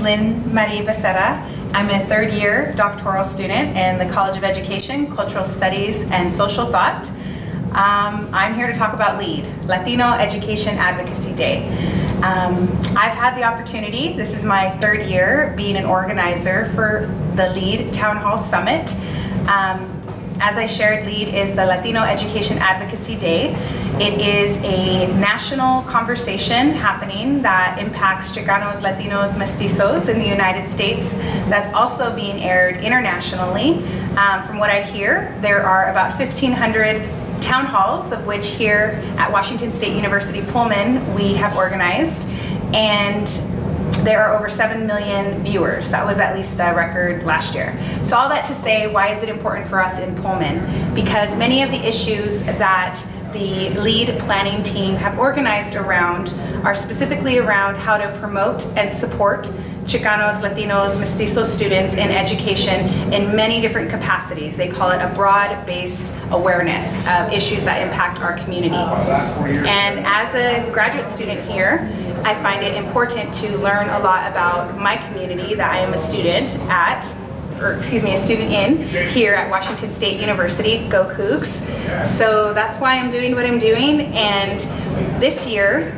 I'm Lynn Marie Becerra. I'm a third year doctoral student in the College of Education, Cultural Studies, and Social Thought. Um, I'm here to talk about LEAD, Latino Education Advocacy Day. Um, I've had the opportunity, this is my third year, being an organizer for the LEAD Town Hall Summit. Um, as I shared, LEAD is the Latino Education Advocacy Day. It is a national conversation happening that impacts Chicanos, Latinos, Mestizos in the United States that's also being aired internationally. Um, from what I hear, there are about 1,500 town halls, of which here at Washington State University Pullman we have organized. And there are over 7 million viewers. That was at least the record last year. So all that to say, why is it important for us in Pullman? Because many of the issues that the LEAD planning team have organized around are specifically around how to promote and support Chicanos, Latinos, Mestizo students in education in many different capacities. They call it a broad-based awareness of issues that impact our community. And as a graduate student here, I find it important to learn a lot about my community that I am a student at or excuse me, a student in here at Washington State University, go Cougs. So that's why I'm doing what I'm doing. And this year,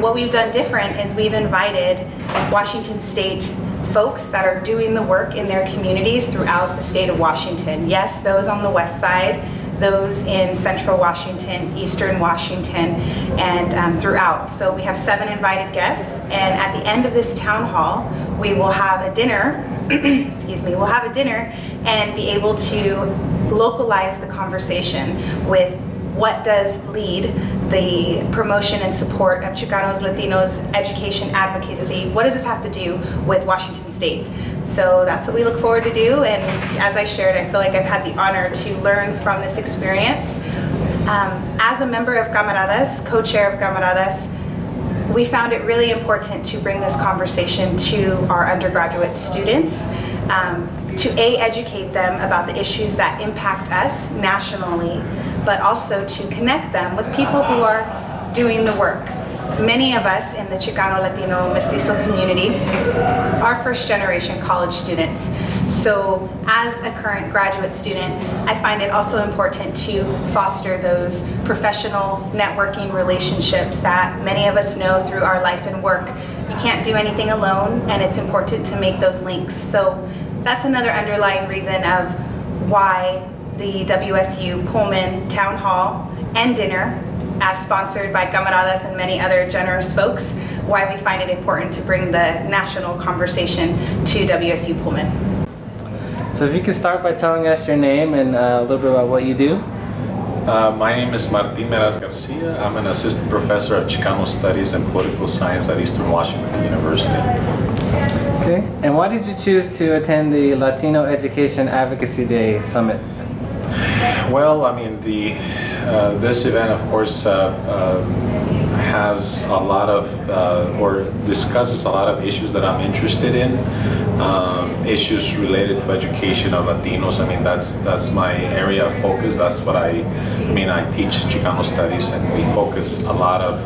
what we've done different is we've invited Washington State folks that are doing the work in their communities throughout the state of Washington. Yes, those on the west side, those in central Washington, eastern Washington, and um, throughout. So we have seven invited guests, and at the end of this town hall, we will have a dinner, excuse me, we'll have a dinner and be able to localize the conversation with what does lead the promotion and support of Chicanos, Latinos, education advocacy. What does this have to do with Washington State? So that's what we look forward to do. And as I shared, I feel like I've had the honor to learn from this experience. Um, as a member of Camaradas, co-chair of Camaradas, we found it really important to bring this conversation to our undergraduate students. Um, to A, educate them about the issues that impact us nationally, but also to connect them with people who are doing the work. Many of us in the Chicano, Latino, Mestizo community are first generation college students. So as a current graduate student, I find it also important to foster those professional networking relationships that many of us know through our life and work. You can't do anything alone and it's important to make those links. So that's another underlying reason of why the WSU Pullman Town Hall and dinner, as sponsored by Camaradas and many other generous folks, why we find it important to bring the national conversation to WSU Pullman. So if you could start by telling us your name and uh, a little bit about what you do. Uh, my name is Martin Meraz Garcia. I'm an assistant professor of Chicano Studies and Political Science at Eastern Washington University. Okay, and why did you choose to attend the Latino Education Advocacy Day Summit? Well, I mean, the uh, this event, of course, uh, uh, has a lot of uh, or discusses a lot of issues that I'm interested in. Um, issues related to education of Latinos. I mean, that's that's my area of focus. That's what I, I mean, I teach Chicano studies, and we focus a lot of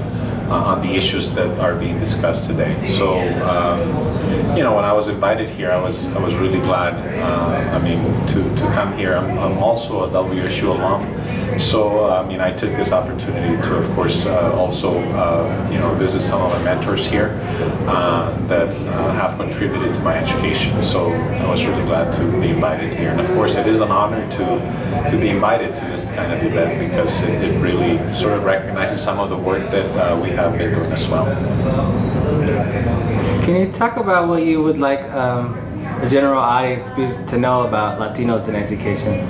uh, on the issues that are being discussed today. So, um, you know, when I was invited here, I was I was really glad. Uh, I mean, to, to come here. I'm, I'm also a WSU alum, so uh, I mean, I took this opportunity to, of course, uh, also uh, you know visit some of my mentors here uh, that have contributed to my education. So I was really glad to be invited here, and of course, it is an honor to to be invited to this kind of event because it, it really sort of recognizes some of the work that we have been doing as well. Can you talk about what you would like um, the general audience to know about Latinos in education?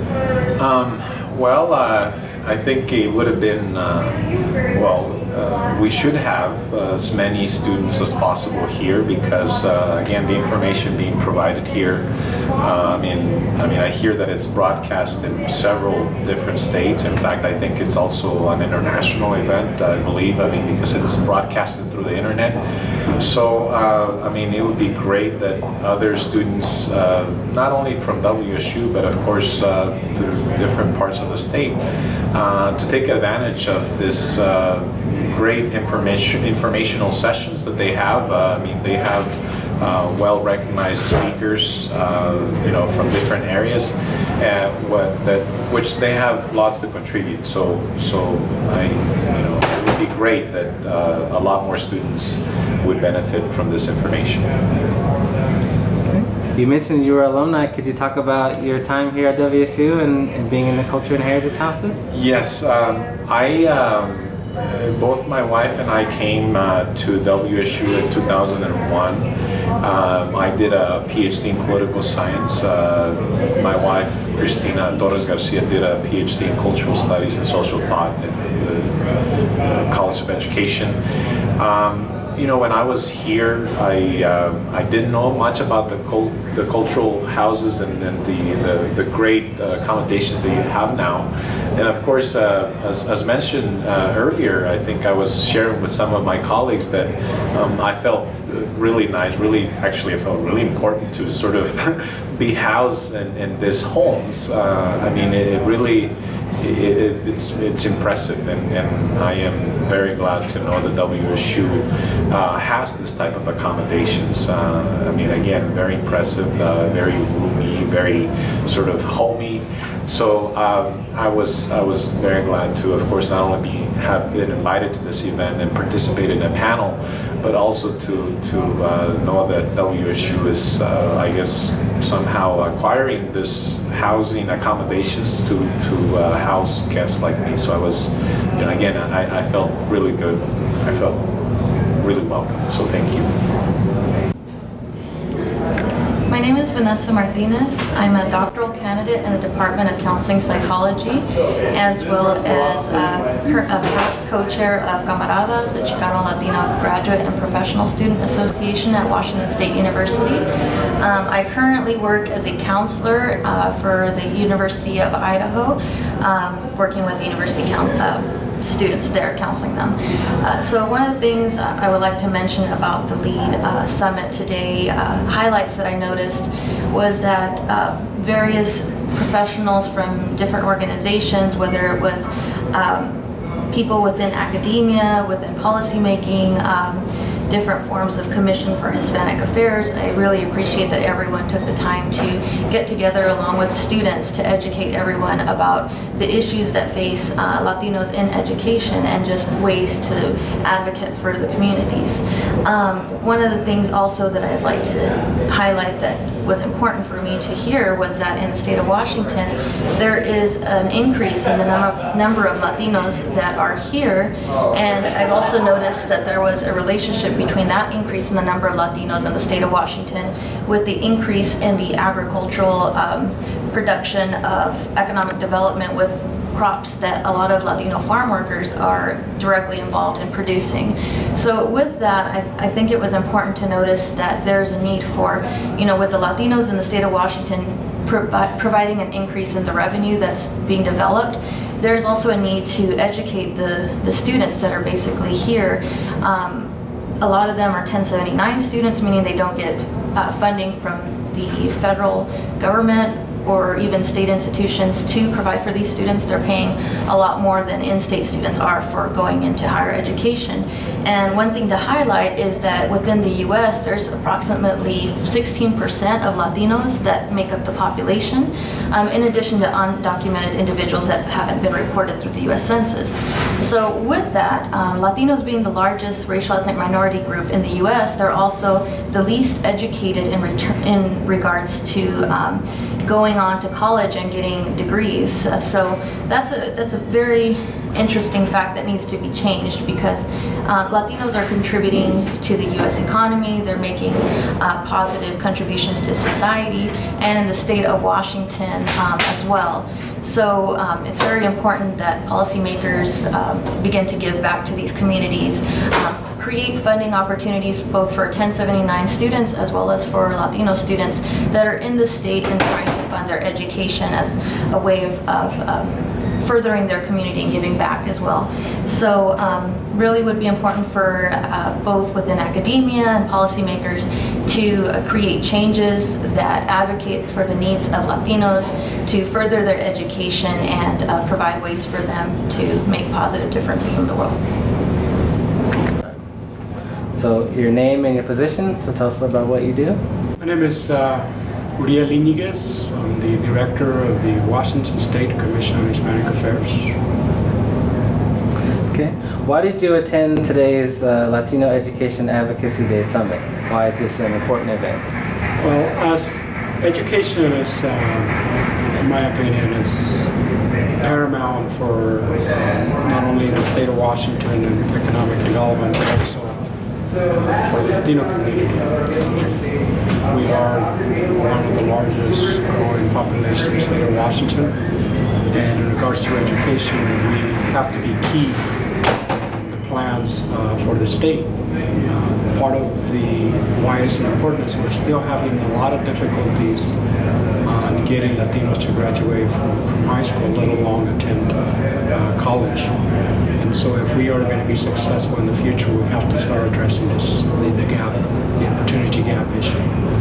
Um, well, uh, I think it would have been, uh, well, uh, we should have uh, as many students as possible here because, uh, again, the information being provided here, uh, I mean, I mean, I hear that it's broadcast in several different states. In fact, I think it's also an international event, I believe, I mean, because it's broadcasted through the internet. So, uh, I mean, it would be great that other students, not only from WSU, but of course, to different parts of the state, to take advantage of this great information informational sessions that they have. Uh, I mean, they have uh, well-recognized speakers, uh, you know, from different areas, and what that which they have lots to contribute. So, so I, you know, it would be great that uh, a lot more students would benefit from this information. You mentioned you were alumni. Could you talk about your time here at WSU and, and being in the Culture and Heritage Houses? Yes, um, I. Um, uh, both my wife and I came uh, to WSU in 2001. Um, I did a PhD in political science. Uh, my wife, Cristina Torres Garcia, did a PhD in cultural studies and social thought at the uh, College of Education. Um, you know, when I was here, I uh, I didn't know much about the cul- the cultural houses and, and the, the the great uh, accommodations that you have now, and of course, uh, as, as mentioned uh, earlier, I think I was sharing with some of my colleagues that um, I felt really nice, really actually, I felt really important to sort of be housed in, in these homes. Uh, I mean, it, it really it, it's it's impressive, and, and I am very glad to know that WSU uh, has this type of accommodations. Uh, I mean, again, very impressive, uh, very roomy, very sort of homey. So um, I was I was very glad to, of course, not only be have been invited to this event and participate in a panel, but also to to uh, know that WSU is, uh, I guess, somehow acquiring this housing accommodations to to uh, house guests like me. So I was, you know, again, I, I felt really good. I felt really welcome. So thank you. My name is Vanessa Martinez. I'm a doctoral candidate in the Department of Counseling Psychology, as well as a, a past co-chair of Camaradas, the Chicano Latino Graduate and Professional Student Association at Washington State University. Um, I currently work as a counselor uh, for the University of Idaho, um, working with the University Coun- uh, students there, counseling them. Uh, so one of the things uh, I would like to mention about the LEAD uh, Summit today, uh, highlights that I noticed was that uh, various professionals from different organizations, whether it was um, people within academia, within policymaking, um, different forms of commission for Hispanic affairs. I really appreciate that everyone took the time to get together along with students to educate everyone about the issues that face uh, Latinos in education and just ways to advocate for the communities. Um, one of the things also that I'd like to highlight that was important for me to hear was that in the state of Washington, there is an increase in the number of, number of Latinos that are here. And I've also noticed that there was a relationship between that increase in the number of Latinos in the state of Washington with the increase in the agricultural um, production of economic development with crops that a lot of Latino farm workers are directly involved in producing. So with that, I, I, think it was important to notice that there's a need for, you know, with the Latinos in the state of Washington provi providing an increase in the revenue that's being developed, there's also a need to educate the, the students that are basically here. Um, a lot of them are 1079 students, meaning they don't get uh, funding from the federal government or even state institutions to provide for these students. They're paying a lot more than in-state students are for going into higher education. And one thing to highlight is that within the US, there's approximately 16% of Latinos that make up the population, um, in addition to undocumented individuals that haven't been reported through the US Census. So with that, um, Latinos being the largest racial ethnic minority group in the US, they're also the least educated in, in regards to um, going on to college and getting degrees. Uh, so that's a that's a very interesting fact that needs to be changed because uh, Latinos are contributing to the U.S. economy. They're making uh, positive contributions to society and in the state of Washington um, as well. So um, it's very important that policymakers um, begin to give back to these communities, um, create funding opportunities both for 1079 students as well as for Latino students that are in the state and trying to fund their education as a way of, of um, furthering their community and giving back as well. So um, really would be important for uh, both within academia and policymakers to uh, create changes that advocate for the needs of Latinos to further their education and uh, provide ways for them to make positive differences in the world. So your name and your position. So tell us about what you do. My name is uh, Uriel Iñiguez. I'm the director of the Washington State Commission on Hispanic Affairs. Okay. Why did you attend today's uh, Latino Education Advocacy Day Summit? Why is this an important event? Well, as education is, uh, in my opinion, is paramount for uh, not only the state of Washington and economic development, but also uh, for the Latino community. We are one of the largest growing populations in Washington, and in regards to education, we have to be key the plans uh, for the state. Uh, part of the why it's important is we're still having a lot of difficulties on getting Latinos to graduate from, from high school, let alone attend uh, college. So, if we are going to be successful in the future, we have to start addressing this the, the gap, the opportunity gap issue.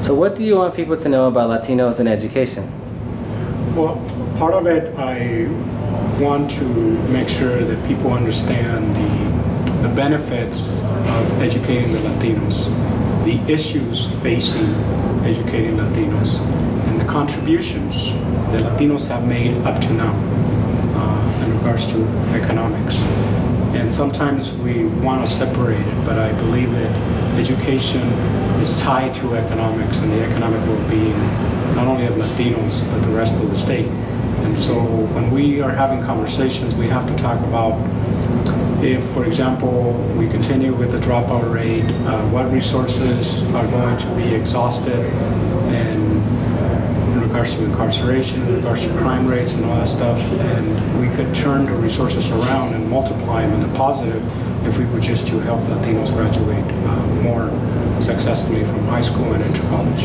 So what do you want people to know about Latinos in education? Well, part of it, I want to make sure that people understand the, the benefits of educating the Latinos, the issues facing educating Latinos, and the contributions that Latinos have made up to now uh, in regards to economics. And sometimes we want to separate it, but I believe that education is tied to economics and the economic well-being, not only of Latinos, but the rest of the state. And so when we are having conversations, we have to talk about if, for example, we continue with the dropout rate, uh, what resources are going to be exhausted and regards to incarceration, in regards to crime rates and all that stuff, and we could turn the resources around and multiply them in the positive if we were just to help Latinos graduate uh, more successfully from high school and into college.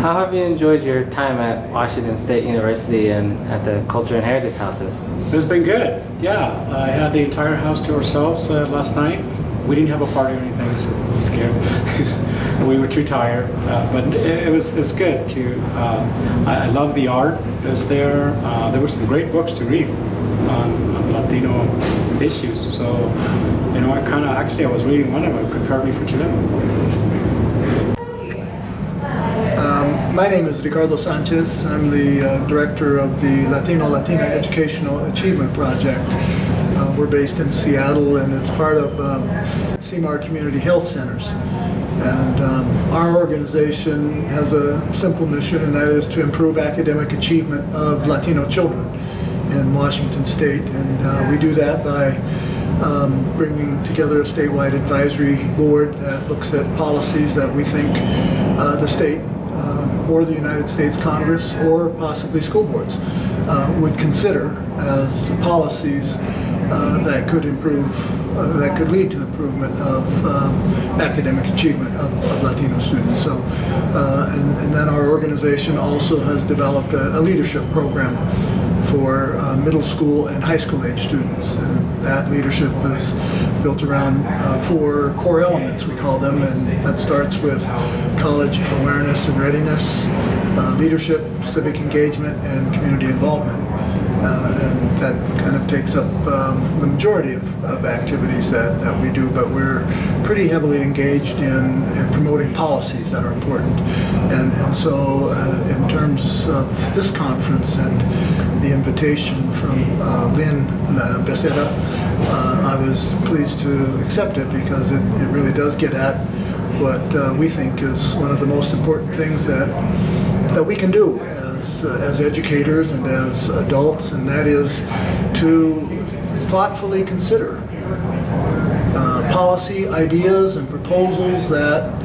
How have you enjoyed your time at Washington State University and at the Culture and Heritage Houses? It's been good. Yeah, I had the entire house to ourselves uh, last night. We didn't have a party or anything, so I was scared. we were too tired, uh, but it, it was it's good to. Uh, I, love the art that's there. Uh, there were some great books to read on, on Latino issues. So, you know, I kind of actually I was reading one of them. Prepared me for today. Um, my name is Ricardo Sanchez. I'm the uh, director of the Latino Latina Educational Achievement Project. Uh, we're based in Seattle and it's part of um, Sea Mar Community Health Centers. And um, our organization has a simple mission and that is to improve academic achievement of Latino children in Washington State. And uh, we do that by um, bringing together a statewide advisory board that looks at policies that we think uh, the state um, or the United States Congress or possibly school boards uh, would consider as policies uh, that could improve, uh, that could lead to improvement of um, academic achievement of, of, Latino students. So, uh, and, and, then our organization also has developed a, a leadership program for uh, middle school and high school age students. And that leadership is built around uh, four core elements, we call them, and that starts with college awareness and readiness, uh, leadership, civic engagement, and community involvement. Uh, and that kind of takes up um, the majority of, of, activities that, that we do, but we're pretty heavily engaged in, in promoting policies that are important. And, and so uh, in terms of this conference and the invitation from uh, Lynn Becerra, I was pleased to accept it because it, it really does get at what uh, we think is one of the most important things that, that we can do as, uh, as educators and as adults, and that is to thoughtfully consider uh, policy ideas and proposals that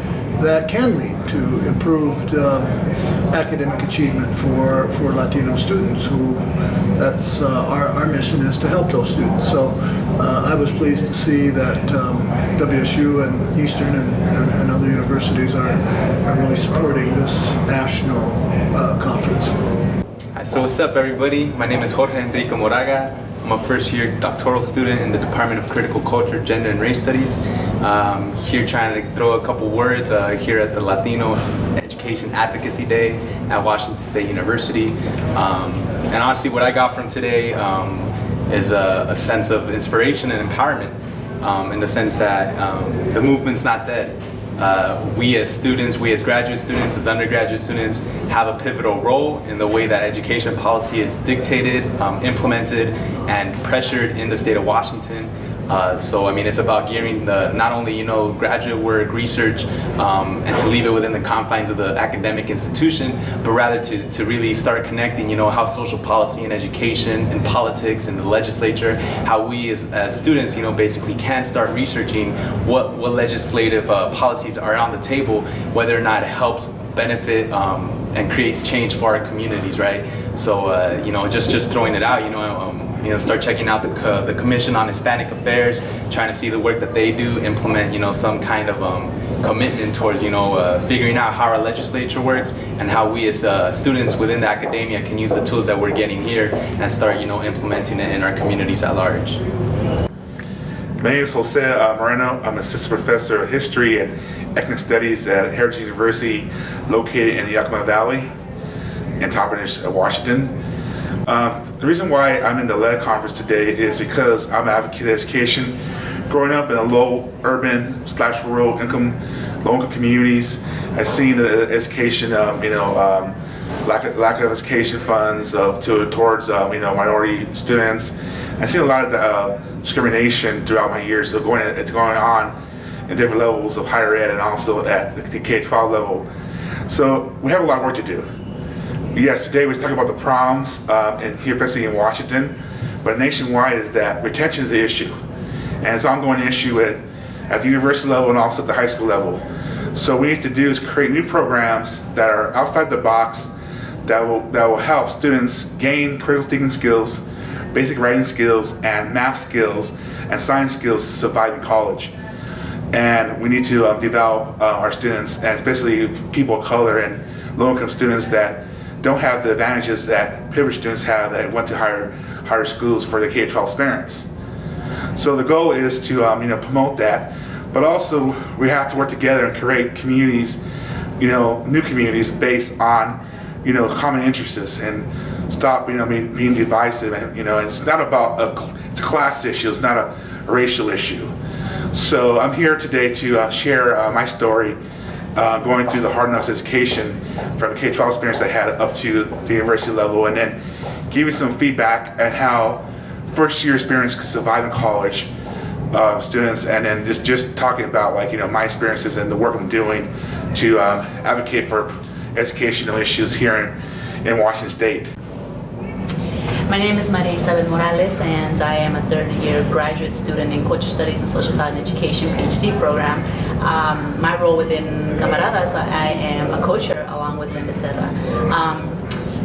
that can lead to improved um, academic achievement for, for Latino students who that's uh, our, our mission is to help those students. So uh, I was pleased to see that um, WSU and Eastern and, and, and, other universities are, are really supporting this national uh, conference. So what's up everybody? My name is Jorge Enrique Moraga. I'm a first year doctoral student in the Department of Critical Culture, Gender and Race Studies. Um, here trying to throw a couple words uh, here at the Latino Education Advocacy Day at Washington State University. Um, and honestly, what I got from today um, is a, a sense of inspiration and empowerment um, in the sense that um, the movement's not dead. Uh, we as students, we as graduate students, as undergraduate students, have a pivotal role in the way that education policy is dictated, um, implemented, and pressured in the state of Washington. Uh, so I mean, it's about gearing the not only you know graduate work, research, um, and to leave it within the confines of the academic institution, but rather to, to really start connecting you know how social policy and education and politics and the legislature, how we as, as students you know basically can start researching what what legislative uh, policies are on the table, whether or not it helps benefit um, and creates change for our communities, right? So uh, you know just just throwing it out, you know. Um, you know, start checking out the, co- the Commission on Hispanic Affairs, trying to see the work that they do, implement, you know, some kind of um, commitment towards, you know, uh, figuring out how our legislature works and how we as uh, students within the academia can use the tools that we're getting here and start, you know, implementing it in our communities at large. My name is Jose uh, Moreno. I'm assistant professor of history and ethnic studies at Heritage University, located in the Yakima Valley in Toppenish, uh, Washington. Um, the reason why I'm in the LEAD conference today is because I'm an advocate of education. Growing up in a low urban slash rural income, low income communities, I've seen the education, um, you know, um, lack of, lack of education funds of to, towards um, you know minority students. I've seen a lot of uh, discrimination throughout my years of going going on in different levels of higher ed and also at the K-12 level. So we have a lot of work to do. Yes, today we're talking about the problems uh, in here, especially in Washington, but nationwide is that retention is the issue, and it's an ongoing issue at at the university level and also at the high school level. So what we need to do is create new programs that are outside the box that will that will help students gain critical thinking skills, basic writing skills, and math skills and science skills to survive in college. And we need to uh, develop uh, our students, and especially people of color and low-income students that don't have the advantages that privileged students have that went to higher higher schools for the K-12 parents. So the goal is to um, you know promote that, but also we have to work together and create communities, you know, new communities based on you know common interests and stop you know being, being divisive and you know it's not about a it's a class issue, it's not a, a racial issue. So I'm here today to uh, share uh, my story. Uh, going through the hard knocks education from K-12 experience I had up to the university level, and then you some feedback on how first year experience could survive in college uh, students, and then just just talking about like you know my experiences and the work I'm doing to um, advocate for educational issues here in, in Washington State. My name is Maria Isabel Morales and I am a third year graduate student in Culture Studies and Social Thought and Education PhD program. Um, my role within Camaradas, I am a co-chair along with Lynn Becerra. Um,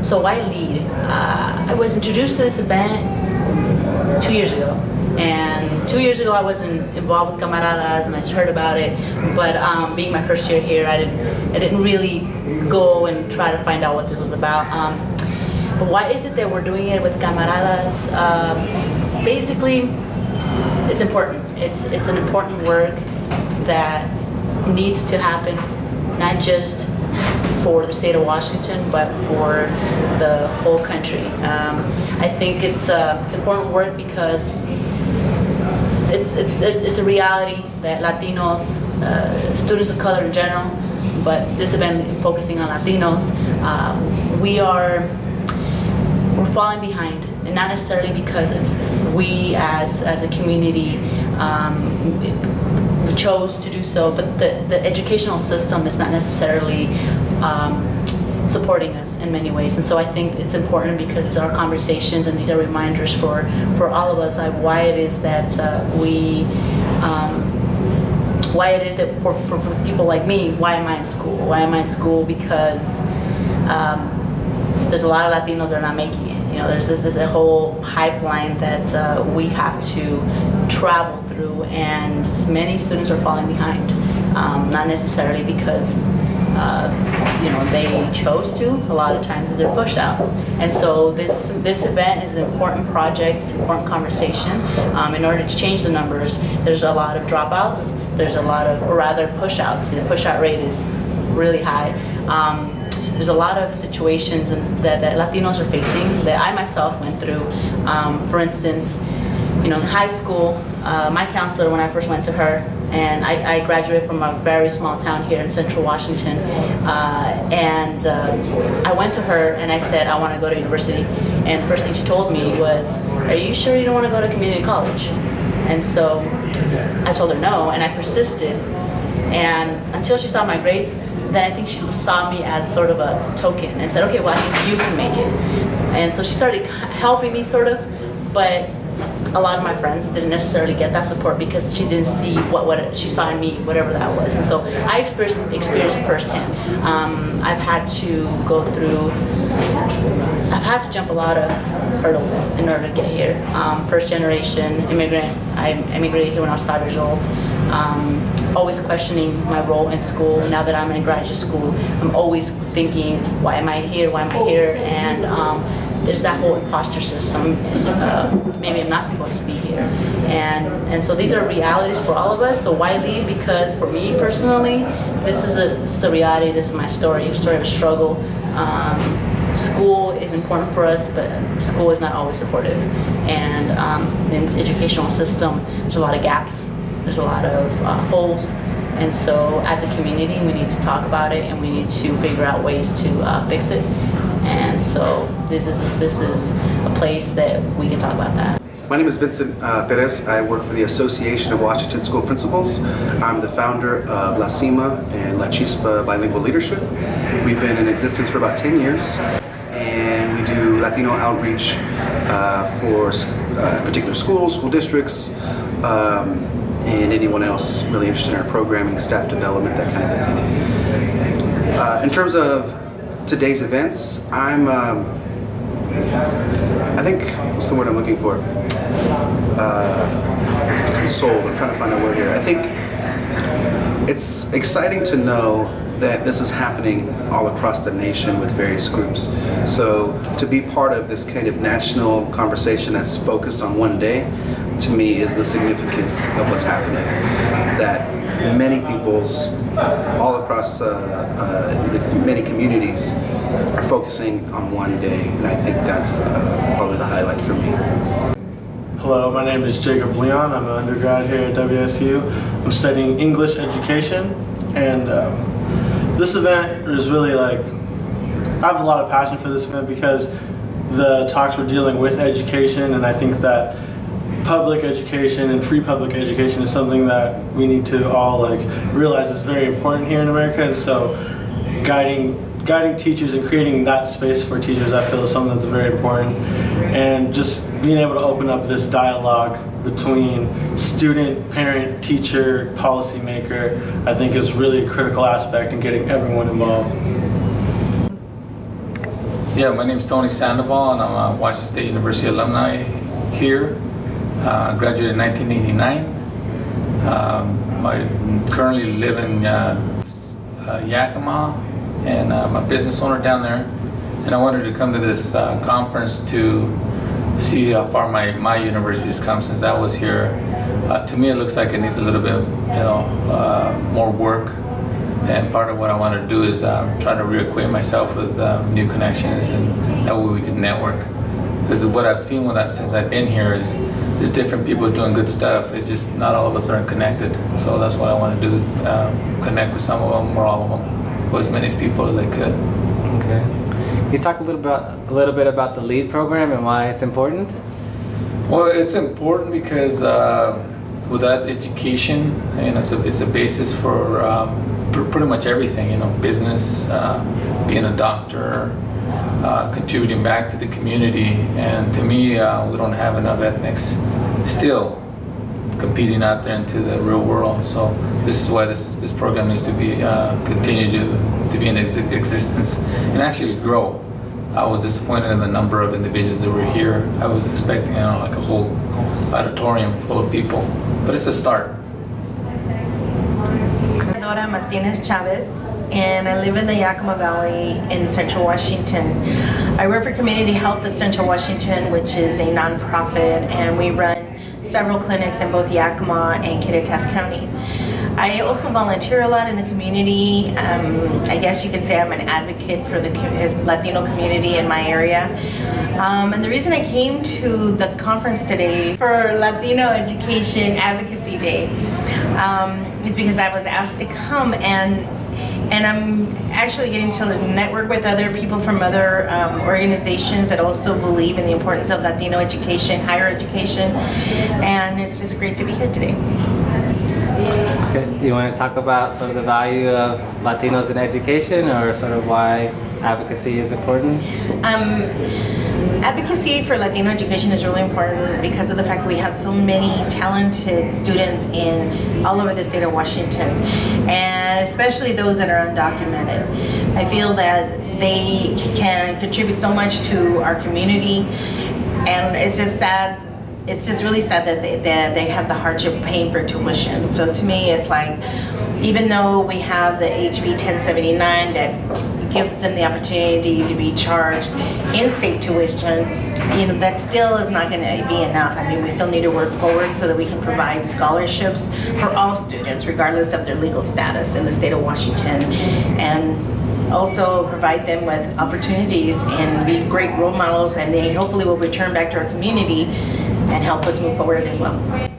so why lead? Uh, I was introduced to this event two years ago and two years ago I wasn't involved with Camaradas and I just heard about it but um, being my first year here I didn't, I didn't really go and try to find out what this was about. Um, but why is it that we're doing it with camaradas? Um, basically, it's important. It's it's an important work that needs to happen, not just for the state of Washington, but for the whole country. Um, I think it's uh, it's important work because it's it's, it's a reality that Latinos, uh, students of color in general, but this event focusing on Latinos, uh, we are we're falling behind, and not necessarily because it's we as as a community um, chose to do so, but the the educational system is not necessarily. Um, supporting us in many ways and so I think it's important because these are conversations and these are reminders for for all of us like why it is that uh, we um, why it is that for, for, people like me why am I in school why am I in school because um, there's a lot of Latinos that are not making it. You know, there's this, this a whole pipeline that uh, we have to travel through, and many students are falling behind. Um, not necessarily because uh, you know they chose to. A lot of times they're pushed out, and so this this event is an important project, important conversation. Um, in order to change the numbers, there's a lot of dropouts. There's a lot of, or rather, pushouts. The pushout rate is really high. Um, there's a lot of situations that, that Latinos are facing that I myself went through. Um, for instance, you know, in high school, uh, my counselor, when I first went to her, and I, I, graduated from a very small town here in central Washington, uh, and uh, I went to her and I said, I want to go to university. And first thing she told me was, are you sure you don't want to go to community college? And so I told her no, and I persisted. And until she saw my grades, then I think she saw me as sort of a token and said, okay, well, I think you can make it. And so she started helping me sort of, but a lot of my friends didn't necessarily get that support because she didn't see what, what she saw in me, whatever that was. And so I experienced, experienced firsthand. Um, I've had to go through, I've had to jump a lot of hurdles in order to get here. Um, first generation immigrant, I immigrated here when I was five years old. Um, always questioning my role in school. Now that I'm in graduate school, I'm always thinking, why am I here? Why am I here? And um, there's that whole imposter system. Uh, maybe I'm not supposed to be here, and and so these are realities for all of us. So why leave? Because for me personally, this is a this is a reality. This is my story, a story of a struggle. Um, school is important for us, but school is not always supportive. And um, in the educational system, there's a lot of gaps. There's a lot of uh, holes. And so as a community, we need to talk about it and we need to figure out ways to uh, fix it. And so this is this is a place that we can talk about that. My name is Vincent uh, Perez. I work for the Association of Washington School Principals. I'm the founder of La Cima and La Chispa Bilingual Leadership. We've been in existence for about 10 years and we do Latino outreach uh, for uh, particular schools, school districts, um, and anyone else really interested in our programming, staff development, that kind of thing. Uh, in terms of today's events, I'm, um, I think, what's the word I'm looking for? Uh, consoled, I'm trying to find a word here. I think it's exciting to know that this is happening all across the nation with various groups. So to be part of this kind of national conversation that's focused on one day, to me is the significance of what's happening. That many peoples all across uh, uh, many communities are focusing on one day, and I think that's uh, probably the highlight for me. Hello, my name is Jacob Leon. I'm an undergrad here at WSU. I'm studying English education, and um, this event is really like, I have a lot of passion for this event because the talks were dealing with education, and I think that public education and free public education is something that we need to all like realize is very important here in America. And so, guiding guiding teachers and creating that space for teachers, I feel is something that's very important. And just being able to open up this dialogue between student, parent, teacher, policymaker, I think is really a critical aspect in getting everyone involved. Yeah, my name is Tony Sandoval, and I'm a Washington State University alumni here. Uh, graduated in 1989. Um, I currently live in uh, uh, Yakima, and I'm a business owner down there. And I wanted to come to this uh, conference to see how far my, my university has come since I was here. Uh, to me, it looks like it needs a little bit, you know, uh, more work. And part of what I want to do is um, try to reacquaint myself with um, new connections, and that way we can network. Because what I've seen when I, since I've been here is there's different people doing good stuff. It's just not all of us are connected. So that's what I want to do: um, connect with some of them or all of them, or as many people as I could. Okay. Can you talk a little bit, a little bit about the LEAD program and why it's important? Well, it's important because uh, without education, you know, it's a, it's a basis for um, pr pretty much everything. You know, business, uh, being a doctor, uh, contributing back to the community. And to me, uh, we don't have enough ethnics still competing out there into the real world. So this is why this this program needs to be uh, continue to to be in ex existence and actually grow. I was disappointed in the number of individuals that were here. I was expecting, you know, like a whole auditorium full of people, but it's a start. Dora Martinez Chavez, and I live in the Yakima Valley in Central Washington. I work for Community Health of Central Washington, which is a nonprofit, and we run several clinics in both Yakima and Kittitas County. I also volunteer a lot in the community. Um, I guess you could say I'm an advocate for the Latino community in my area. Um, and the reason I came to the conference today for Latino Education Advocacy Day um, is because I was asked to come and and I'm actually getting to network with other people from other um, organizations that also believe in the importance of Latino education, higher education, and it's just great to be here today. You want to talk about sort of the value of Latinos in education or sort of why advocacy is important? Um, advocacy for Latino education is really important because of the fact we have so many talented students in all over the state of Washington, and especially those that are undocumented. I feel that they can contribute so much to our community, and it's just sad it's just really sad that they, that they have the hardship paying for tuition. So to me, it's like, even though we have the HB 1079 that gives them the opportunity to be charged in-state tuition, you know, that still is not going to be enough. I mean, we still need to work forward so that we can provide scholarships for all students, regardless of their legal status in the state of Washington. And also provide them with opportunities and be great role models and they hopefully will return back to our community and help us move forward as well.